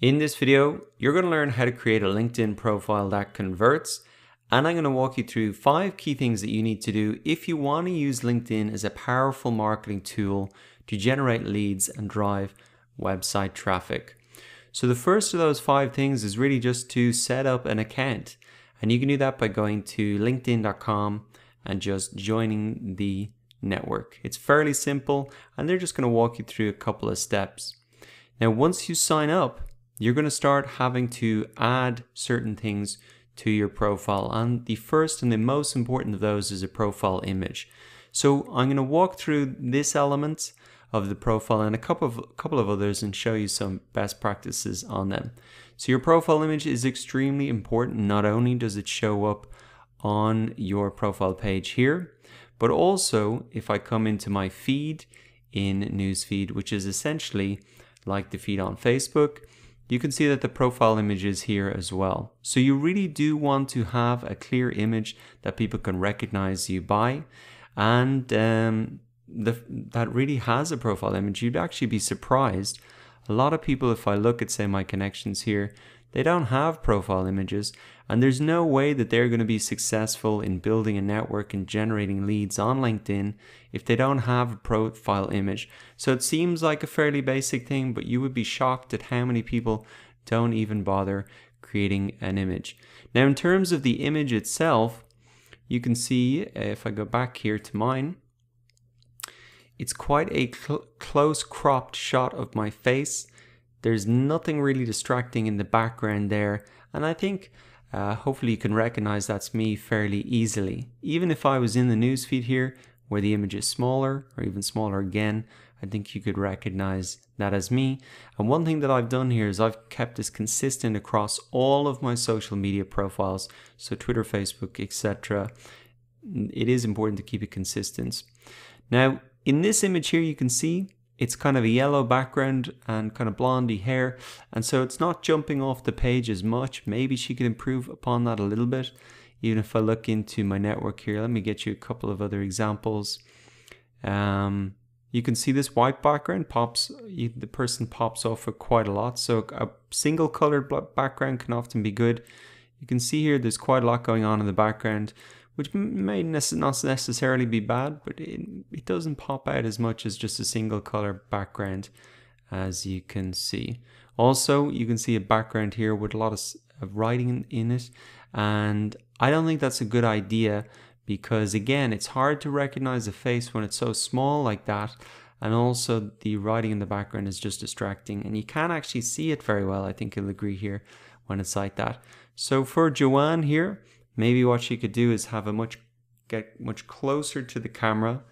In this video, you're going to learn how to create a LinkedIn profile that converts, and I'm going to walk you through five key things that you need to do if you want to use LinkedIn as a powerful marketing tool to generate leads and drive website traffic. So the first of those five things is really just to set up an account, and you can do that by going to linkedin.com and just joining the network. It's fairly simple, and they're just going to walk you through a couple of steps. Now, once you sign up, you're going to start having to add certain things to your profile. And the first and the most important of those is a profile image. So I'm going to walk through this element of the profile and a couple of couple of others and show you some best practices on them. So your profile image is extremely important. Not only does it show up on your profile page here, but also if I come into my feed in newsfeed, which is essentially like the feed on Facebook, you can see that the profile image is here as well. So you really do want to have a clear image that people can recognize you by and um, the, that really has a profile image. You'd actually be surprised. A lot of people, if I look at say my connections here, they don't have profile images and there's no way that they're going to be successful in building a network and generating leads on LinkedIn if they don't have a profile image. So it seems like a fairly basic thing, but you would be shocked at how many people don't even bother creating an image. Now, in terms of the image itself, you can see uh, if I go back here to mine, it's quite a cl close cropped shot of my face there's nothing really distracting in the background there. And I think uh, hopefully you can recognize that's me fairly easily. Even if I was in the newsfeed here where the image is smaller or even smaller again, I think you could recognize that as me. And one thing that I've done here is I've kept this consistent across all of my social media profiles. So Twitter, Facebook, etc. It is important to keep it consistent. Now, in this image here, you can see it's kind of a yellow background and kind of blondie hair and so it's not jumping off the page as much. Maybe she could improve upon that a little bit. Even if I look into my network here let me get you a couple of other examples. Um, you can see this white background pops you, the person pops off it quite a lot. So a single colored background can often be good. You can see here there's quite a lot going on in the background which may not necessarily be bad, but it, it doesn't pop out as much as just a single color background, as you can see. Also, you can see a background here with a lot of, of writing in it, and I don't think that's a good idea because, again, it's hard to recognize a face when it's so small like that, and also the writing in the background is just distracting, and you can't actually see it very well. I think you'll agree here when it's like that. So for Joanne here, maybe what she could do is have a much get much closer to the camera,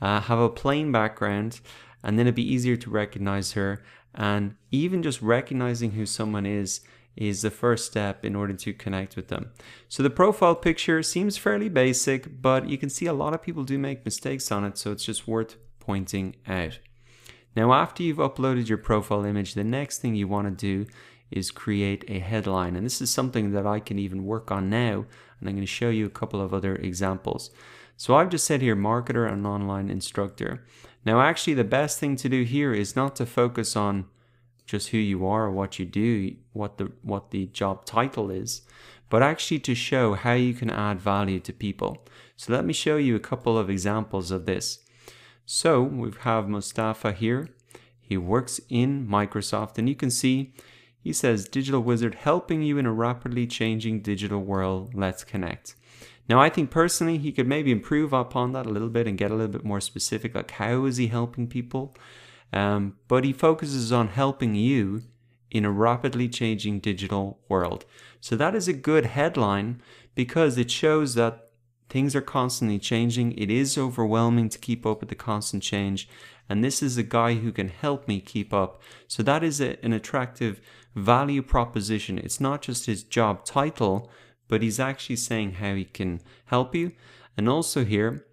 uh, have a plain background, and then it'd be easier to recognize her. And even just recognizing who someone is is the first step in order to connect with them. So the profile picture seems fairly basic, but you can see a lot of people do make mistakes on it, so it's just worth pointing out. Now, after you've uploaded your profile image, the next thing you want to do is create a headline. And this is something that I can even work on now. And I'm going to show you a couple of other examples. So I've just said here, marketer and online instructor. Now, actually, the best thing to do here is not to focus on just who you are or what you do, what the what the job title is, but actually to show how you can add value to people. So let me show you a couple of examples of this. So we have Mustafa here. He works in Microsoft and you can see he says, Digital Wizard helping you in a rapidly changing digital world. Let's connect. Now, I think personally he could maybe improve upon that a little bit and get a little bit more specific. Like, how is he helping people? Um, but he focuses on helping you in a rapidly changing digital world. So, that is a good headline because it shows that things are constantly changing. It is overwhelming to keep up with the constant change. And this is a guy who can help me keep up. So, that is a, an attractive value proposition. It's not just his job title, but he's actually saying how he can help you. And also here,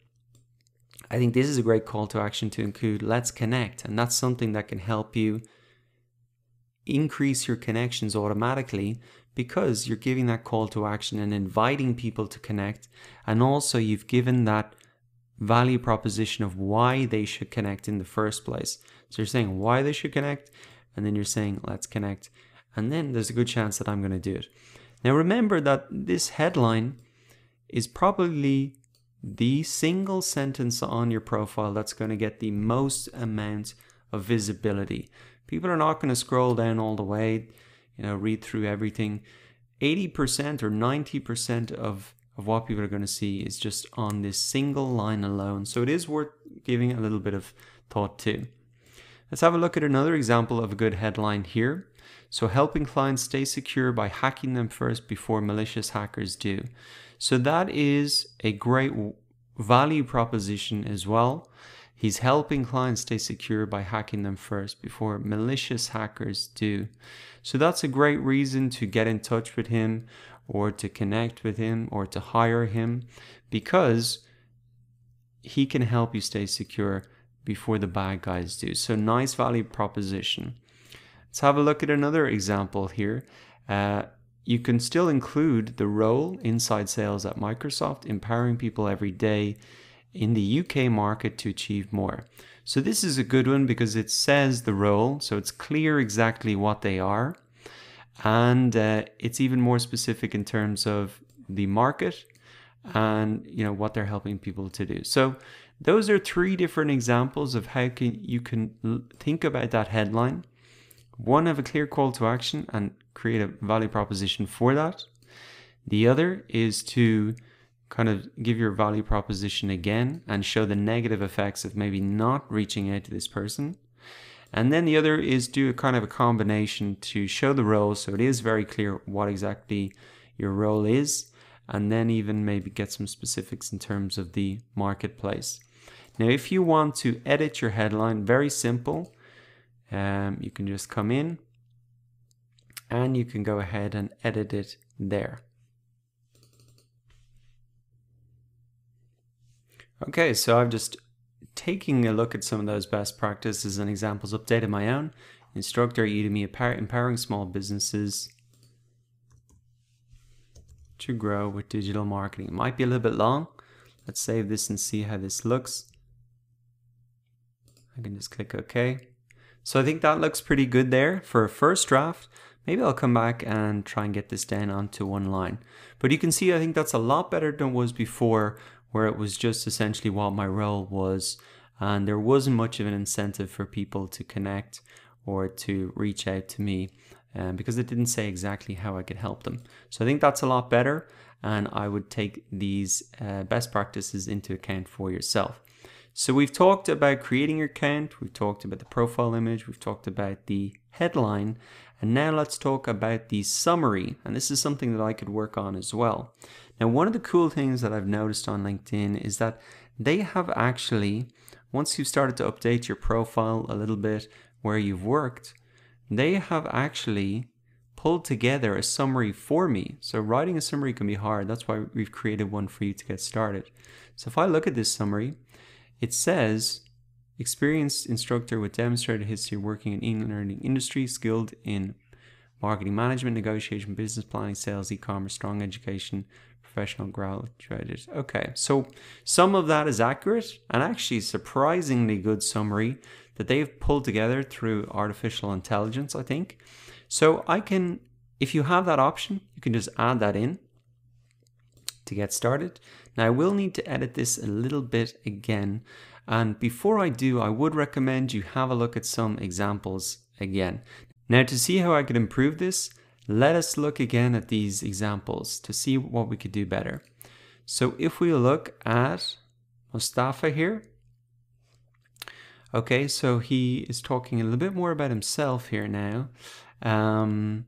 I think this is a great call to action to include let's connect. And that's something that can help you increase your connections automatically because you're giving that call to action and inviting people to connect. And also, you've given that value proposition of why they should connect in the first place. So you're saying why they should connect, and then you're saying let's connect and then there's a good chance that I'm going to do it. Now remember that this headline is probably the single sentence on your profile that's going to get the most amount of visibility. People are not going to scroll down all the way, you know, read through everything. 80% or 90% of, of what people are going to see is just on this single line alone. So it is worth giving a little bit of thought to. Let's have a look at another example of a good headline here. So helping clients stay secure by hacking them first before malicious hackers do. So that is a great value proposition as well. He's helping clients stay secure by hacking them first before malicious hackers do. So that's a great reason to get in touch with him or to connect with him or to hire him because he can help you stay secure before the bad guys do. So nice value proposition. Let's have a look at another example here. Uh, you can still include the role inside sales at Microsoft, empowering people every day in the UK market to achieve more. So this is a good one because it says the role, so it's clear exactly what they are. And uh, it's even more specific in terms of the market and you know what they're helping people to do. So those are three different examples of how can you can think about that headline. One have a clear call to action and create a value proposition for that. The other is to kind of give your value proposition again and show the negative effects of maybe not reaching out to this person. And then the other is do a kind of a combination to show the role so it is very clear what exactly your role is and then even maybe get some specifics in terms of the marketplace. Now, if you want to edit your headline, very simple. Um, you can just come in and you can go ahead and edit it there. Okay, so I've just taking a look at some of those best practices and examples, updated my own. Instructor Udemy empowering small businesses to grow with digital marketing. It might be a little bit long. Let's save this and see how this looks. I can just click OK. So I think that looks pretty good there for a first draft. Maybe I'll come back and try and get this down onto one line. But you can see I think that's a lot better than it was before where it was just essentially what my role was and there wasn't much of an incentive for people to connect or to reach out to me um, because it didn't say exactly how I could help them. So I think that's a lot better and I would take these uh, best practices into account for yourself. So we've talked about creating your account, we've talked about the profile image, we've talked about the headline, and now let's talk about the summary. And this is something that I could work on as well. Now, one of the cool things that I've noticed on LinkedIn is that they have actually, once you've started to update your profile a little bit where you've worked, they have actually pulled together a summary for me. So writing a summary can be hard. That's why we've created one for you to get started. So if I look at this summary, it says experienced instructor with demonstrated history working in e-learning industry, skilled in marketing management, negotiation, business planning, sales, e-commerce, strong education, professional graduated. Okay, so some of that is accurate and actually surprisingly good summary that they've pulled together through artificial intelligence, I think. So I can, if you have that option, you can just add that in to get started. Now I will need to edit this a little bit again. And before I do, I would recommend you have a look at some examples again. Now to see how I could improve this, let us look again at these examples to see what we could do better. So if we look at Mustafa here, okay, so he is talking a little bit more about himself here now. Um,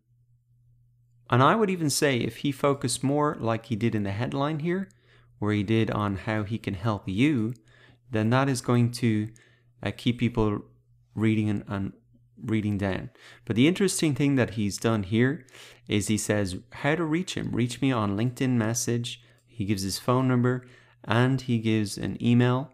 and I would even say if he focused more like he did in the headline here, where he did on how he can help you, then that is going to uh, keep people reading and, and reading down. But the interesting thing that he's done here is he says how to reach him. Reach me on LinkedIn message. He gives his phone number and he gives an email.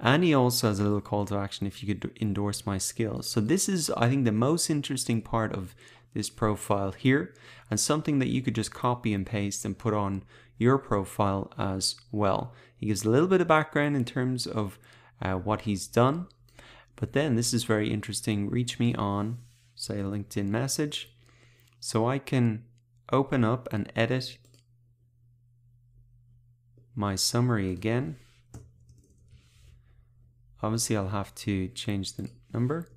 And he also has a little call to action if you could endorse my skills. So this is, I think, the most interesting part of this profile here and something that you could just copy and paste and put on your profile as well. He gives a little bit of background in terms of uh, what he's done. But then this is very interesting. Reach me on, say, a LinkedIn message. So I can open up and edit my summary again. Obviously, I'll have to change the number.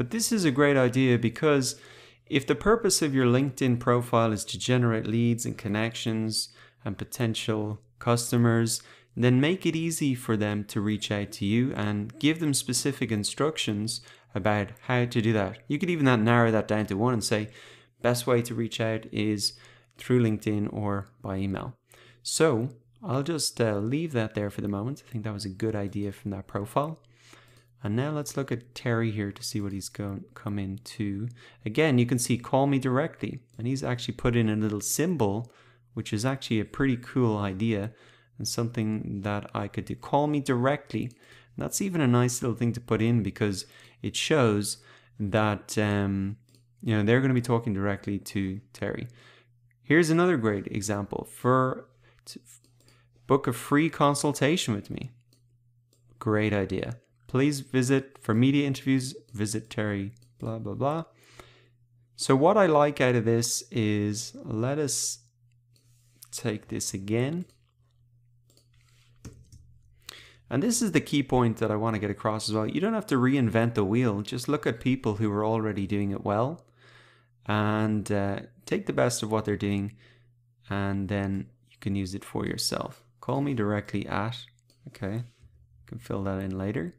But this is a great idea because if the purpose of your LinkedIn profile is to generate leads and connections and potential customers, then make it easy for them to reach out to you and give them specific instructions about how to do that. You could even narrow that down to one and say, best way to reach out is through LinkedIn or by email. So I'll just uh, leave that there for the moment. I think that was a good idea from that profile. And now let's look at Terry here to see what he's going come into. Again, you can see call me directly. And he's actually put in a little symbol, which is actually a pretty cool idea and something that I could do. Call me directly. And that's even a nice little thing to put in because it shows that um, you know they're going to be talking directly to Terry. Here's another great example for book a free consultation with me. Great idea. Please visit for media interviews, visit Terry, blah, blah, blah. So, what I like out of this is let us take this again. And this is the key point that I want to get across as well. You don't have to reinvent the wheel, just look at people who are already doing it well and uh, take the best of what they're doing, and then you can use it for yourself. Call me directly at, okay, you can fill that in later.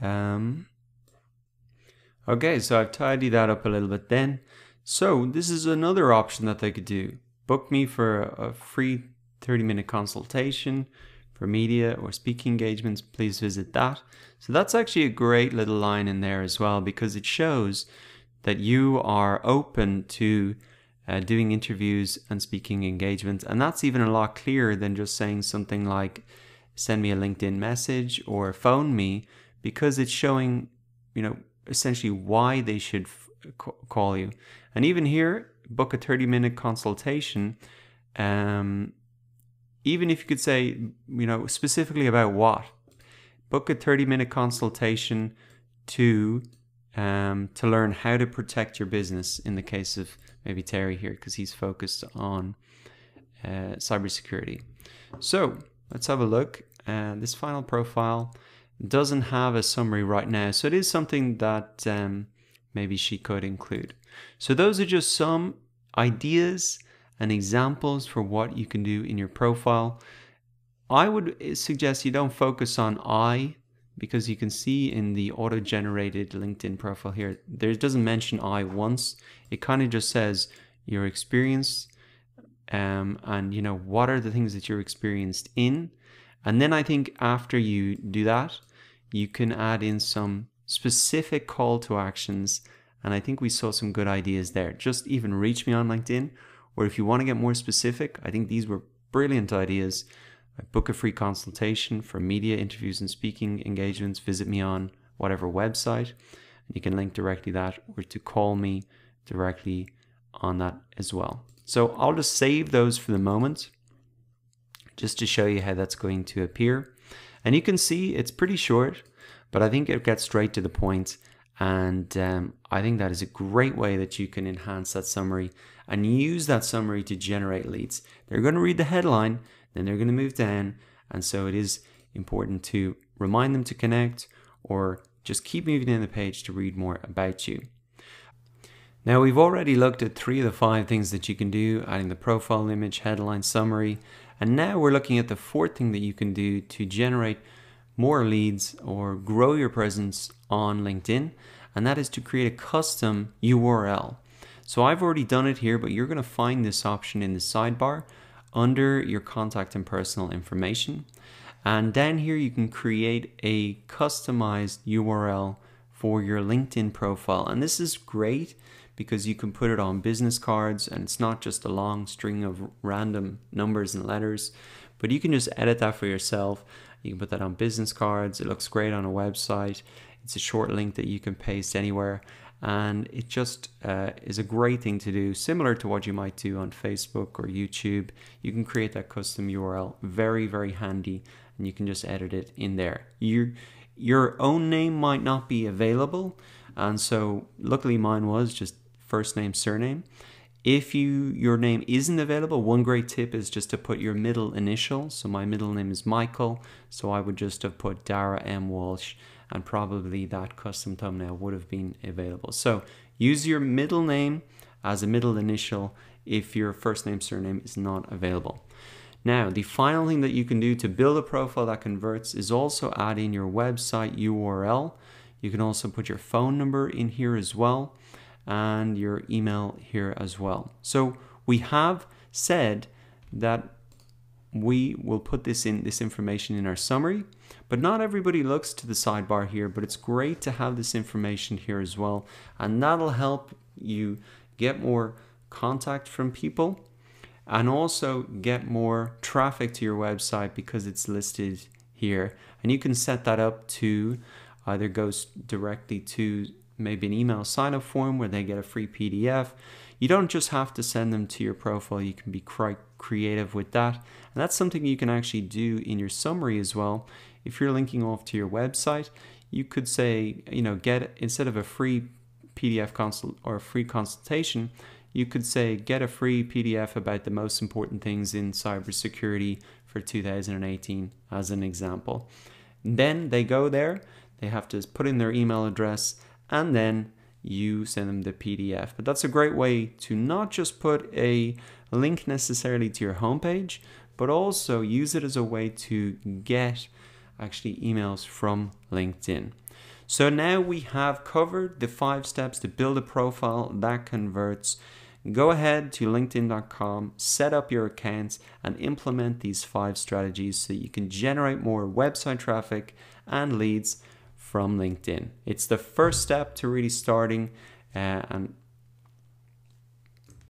Um, okay, so I've tidied that up a little bit then. So this is another option that they could do. Book me for a free 30 minute consultation for media or speaking engagements, please visit that. So that's actually a great little line in there as well because it shows that you are open to uh, doing interviews and speaking engagements. And that's even a lot clearer than just saying something like send me a LinkedIn message or phone me because it's showing, you know, essentially why they should f- call you. And even here, book a 30 minute consultation. Um, even if you could say, you know, specifically about what, book a 30 minute consultation to um, to learn how to protect your business in the case of maybe Terry here because he's focused on uh, cybersecurity. So let's have a look. Uh, this final profile doesn't have a summary right now. So it is something that um, maybe she could include. So those are just some ideas and examples for what you can do in your profile. I would eh, suggest you don't focus on I because you can see in the auto-generated LinkedIn profile here, there doesn't mention I once. It kind of just says your experience um, and you know what are the things that you're experienced in and then I think after you do that, you can add in some specific call to actions. And I think we saw some good ideas there. Just even reach me on LinkedIn, or if you want to get more specific, I think these were brilliant ideas. Book a free consultation for media interviews and speaking engagements. Visit me on whatever website. And you can link directly that or to call me directly on that as well. So I'll just save those for the moment just to show you how that's going to appear. And you can see it's pretty short, but I think it gets straight to the point. And um, I think that is a great way that you can enhance that summary and use that summary to generate leads. They're going to read the headline, then they're going to move down. And so it is important to remind them to connect or just keep moving in the page to read more about you. Now we've already looked at three of the five things that you can do, adding the profile image, headline, summary, and now we're looking at the fourth thing that you can do to generate more leads or grow your presence on LinkedIn, and that is to create a custom URL. So I've already done it here, but you're going to find this option in the sidebar under your contact and personal information. And down here, you can create a customized URL for your LinkedIn profile. And this is great because you can put it on business cards and it's not just a long string of random numbers and letters, but you can just edit that for yourself. You can put that on business cards. It looks great on a website. It's a short link that you can paste anywhere. And it just uh, is a great thing to do, similar to what you might do on Facebook or YouTube. You can create that custom URL, very, very handy, and you can just edit it in there. Your, your own name might not be available, And so luckily mine was just first name, surname. If you your name isn't available, one great tip is just to put your middle initial. So my middle name is Michael, so I would just have put Dara M Walsh, and probably that custom thumbnail would have been available. So use your middle name as a middle initial if your first name surname is not available. Now, the final thing that you can do to build a profile that converts is also add in your website URL. You can also put your phone number in here as well and your email here as well. So we have said that we will put this in this information in our summary, but not everybody looks to the sidebar here, but it's great to have this information here as well. And that'll help you get more contact from people and also get more traffic to your website because it's listed here. And you can set that up to either goes directly to maybe an email sign up form where they get a free PDF. You don't just have to send them to your profile, you can be quite creative with that. And that's something you can actually do in your summary as well. If you're linking off to your website, you could say, you know, get instead of a free PDF consult or a free consultation, you could say get a free PDF about the most important things in cybersecurity for 2018 as an example. Then they go there, they have to put in their email address and then you send them the PDF. But that's a great way to not just put a link necessarily to your homepage, but also use it as a way to get actually emails from LinkedIn. So now we have covered the five steps to build a profile that converts. Go ahead to linkedin.com, set up your accounts, and implement these five strategies so you can generate more website traffic and leads from LinkedIn. It's the first step to really starting, uh, and